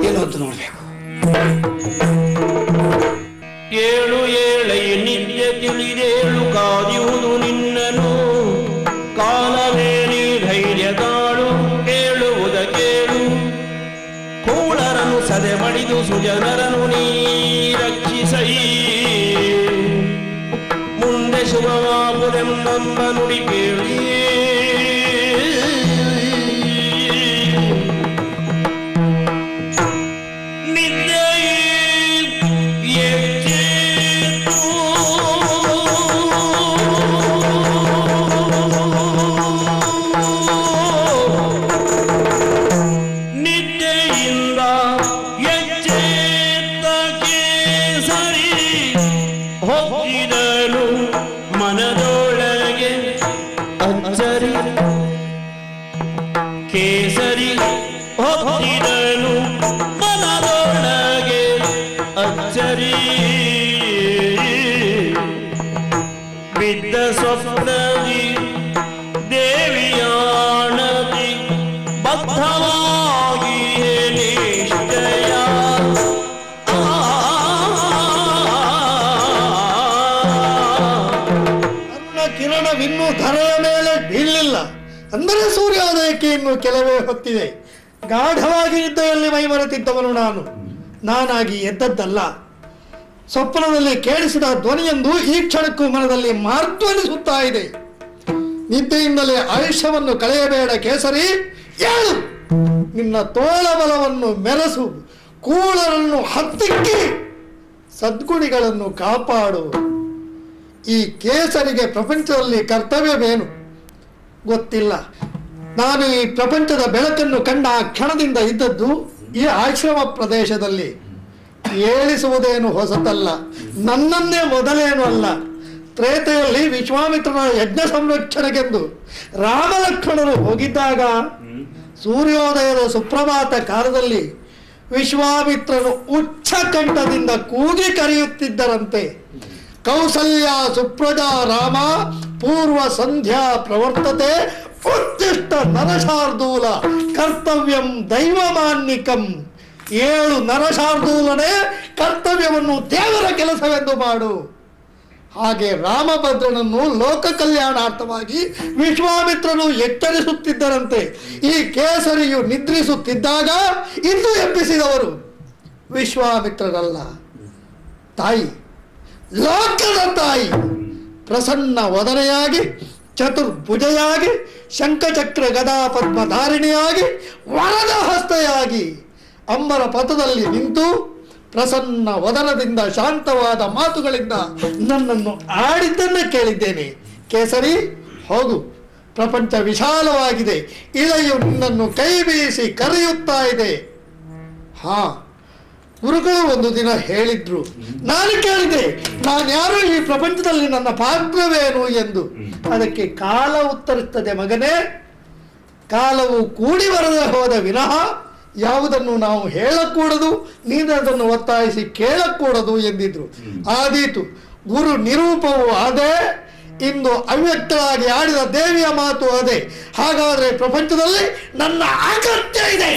ಏನು ಅಂತ ನೋಡ್ಬೇಕು. ಏಳು ಏಳೈ ನಿತ್ಯ ತಿಳಿದೇಳು ಕಾದಿಯುವುದು ನಿನ್ನನು ಕಾಲವೇ ನೀ ಧೈರ್ಯ ತಾಳು ಕೇಳುವುದ ಕೇಳು. ಕೂಳರನು ಸದೆ ಮಡಿದು ಸುಜನರನು ನೀ ರಕ್ಷಿಸೈ. ಮುಂದೆ ಶುಭವಾಗುವುದೆಂಬ ನುಡಿ ಕೇಳಿ. ಹೋಗಿದನು ಮನದೊಳಗೆ ಅಚ್ಚರಿ. ಕೇಸರಿ ಹೊತ್ತಿದನು ಮನದೊಳಗೆ ಅಚ್ಚರಿ. ಬಿದ್ದ ಸ್ವಪ್ನದಿ ಅರುಣ ಕಿರಣವಿನ್ನೂ ಧರೆಯ ಮೇಲೆ ಬೀಳಲಿಲ್ಲ. ಅಂದರೆ ಸೂರ್ಯೋದಯಕ್ಕೆ ಇನ್ನು ಕೆಲವೇ ಹೊತ್ತಿದೆ. ಗಾಢವಾಗಿ ನಿದ್ದೆಯಲ್ಲಿ ಮೈಮರೆತಿದ್ದವನು ನಾನು. ನಾನಾಗಿ ಎದ್ದದ್ದಲ್ಲ. ಸ್ವಪ್ನದಲ್ಲಿ ಕೇಳಿಸಿದ ಧ್ವನಿಯೊಂದು ಈ ಕ್ಷಣಕ್ಕೂ ಮನದಲ್ಲಿ ಮಾರ್ಧ್ವನಿಸುತ್ತಾ ಇದೆ. ನಿದ್ದೆಯಿಂದಲೇ ಆಯುಷ್ಯವನ್ನು ಕಳೆಯಬೇಡ ಕೇಸರಿ, ಏಳು! ನಿನ್ನ ತೋಳಬಲವನ್ನು ಮೆರೆಸು, ಕೂಳರನ್ನು ಹತ್ತಿಕ್ಕಿ, ಸದ್ಗುಣಿಗಳನ್ನು ಕಾಪಾಡು. ಈ ಕೇಸರಿಗೆ ಪ್ರಪಂಚದಲ್ಲಿ ಕರ್ತವ್ಯವೇನು ಗೊತ್ತಿಲ್ಲ. ನಾನು ಈ ಪ್ರಪಂಚದ ಬೆಳಕನ್ನು ಕಂಡ ಕ್ಷಣದಿಂದ ಇದ್ದದ್ದು ಈ ಆಶ್ರಮ ಪ್ರದೇಶದಲ್ಲಿ. ಏಳಿಸುವುದೇನು ಹೊಸತಲ್ಲ. ನನ್ನನ್ನೇ ಮೊದಲೇನು ಅಲ್ಲ. ತ್ರೇತೆಯಲ್ಲಿ ವಿಶ್ವಾಮಿತ್ರನ ಯಜ್ಞ ಸಂರಕ್ಷಣೆಗೆಂದು ರಾಮಲಕ್ಷ್ಮಣರು ಹೋಗಿದ್ದಾಗ ಸೂರ್ಯೋದಯದ ಸುಪ್ರಭಾತ ಕಾಲದಲ್ಲಿ ವಿಶ್ವಾಮಿತ್ರನು ಉಚ್ಚ ಕಂಠದಿಂದ ಕೂಗಿ ಕರೆಯುತ್ತಿದ್ದರಂತೆ. ಕೌಸಲ್ಯ ಸುಪ್ರಜಾ ರಾಮ ಪೂರ್ವ ಸಂಧ್ಯಾ ಪ್ರವರ್ತತೆ ಉತ್ತಿಷ್ಟ ನರಶಾರ್ದೂಲ ಕರ್ತವ್ಯಂ ದೈವಮಾನ್ನಿಕಂ. ಏಳು ನರಶಾರ್ದೂಲನೇ ಕರ್ತವ್ಯವನ್ನು ದೇವರ ಕೆಲಸವೆಂದು ಮಾಡು. ಹಾಗೆ ರಾಮಭದ್ರನನ್ನು ಲೋಕ ಕಲ್ಯಾಣಾರ್ಥವಾಗಿ ವಿಶ್ವಾಮಿತ್ರನು ಎಚ್ಚರಿಸುತ್ತಿದ್ದರಂತೆ. ಈ ಕೇಸರಿಯು ನಿದ್ರಿಸುತ್ತಿದ್ದಾಗ ಇಂದು ಎಬ್ಬಿಸಿದವರು. ವಿಶ್ವಾಮಿತ್ರರಲ್ಲ. ತಾಯಿ ಲೋಕದ ತಾಯಿ ಪ್ರಸನ್ನ ವದನೆಯಾಗಿ, ಚತುರ್ಭುಜೆಯಾಗಿ, ಶಂಖಚಕ್ರ ಗದಾ ಪದ್ಮಧಾರಿಣಿಯಾಗಿ ವರದ ಹಸ್ತೆಯಾಗಿ ಅಂಬರ ಪಥದಲ್ಲಿ ನಿಂತು ಪ್ರಸನ್ನ ವದನದಿಂದ ಶಾಂತವಾದ ಮಾತುಗಳಿಂದ ನನ್ನನ್ನು ಆಡಿದ್ದನ್ನು ಕೇಳಿದ್ದೇನೆ. ಕೇಸರಿ ಹೌದು ಪ್ರಪಂಚ ವಿಶಾಲವಾಗಿದೆ. ಇಳೆಯು ನಿನ್ನನ್ನು ಕೈ ಬೀಸಿ ಕರೆಯುತ್ತಾ ಇದೆ. ಹಾ. ಗುರುಗಳು ಒಂದು ದಿನ ಹೇಳಿದ್ರು, ನಾನು ಕೇಳಿದೆ, ನಾನು ಯಾರು ಈ ಪ್ರಪಂಚದಲ್ಲಿ ನನ್ನ ಪಾತ್ರವೇನು ಎಂದು. ಅದಕ್ಕೆ ಕಾಲ ಉತ್ತರಿಸ್ತದೆ ಮಗನೇ, ಕಾಲವು ಕೂಡಿ ಬರದೆ ಹೋದ ವಿನಃ ಯಾವುದನ್ನು ನಾವು ಹೇಳಕೂಡದು, ನೀನು ಅದನ್ನು ಒತ್ತಾಯಿಸಿ ಕೇಳಕೂಡದು ಎಂದಿದ್ರು. ಆದೀತು, ಗುರು ನಿರೂಪವು ಅದೇ, ಇಂದು ಅವ್ಯಕ್ತವಾಗಿ ಆಡಿದ ದೇವಿಯ ಮಾತು ಅದೇ. ಹಾಗಾದರೆ ಪ್ರಪಂಚದಲ್ಲಿ ನನ್ನ ಅಗತ್ಯ ಇದೆ.